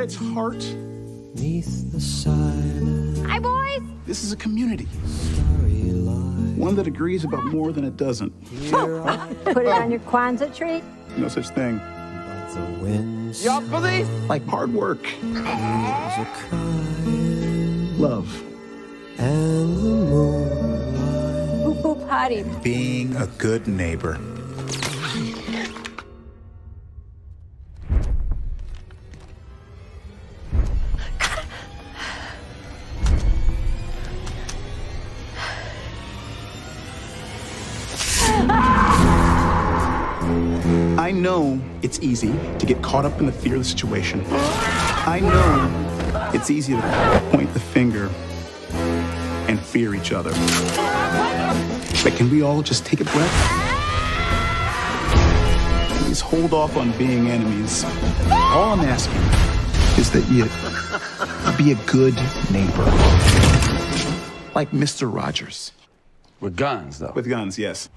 At its heart, neath the silent Hi, boys. this is a community. One that agrees about more than it doesn't. Put it on your oh. Kwanzaa tree. No such thing. but the winds Like hard work, love, and the moonlight Poop poop potty. Being a good neighbor. I know it's easy to get caught up in the fear of the situation. I know it's easy to point the finger and fear each other. But can we all just take a breath? Please hold off on being enemies. All I'm asking is that you be a good neighbor. Like Mr. Rogers. With guns, though. With guns, yes.